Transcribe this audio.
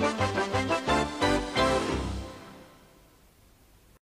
Thank you.